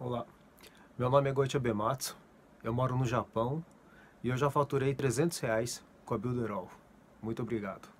Olá, meu nome é Goichi Bematsu, eu moro no Japão e eu já faturei 300 reais com a Builderall. Muito obrigado.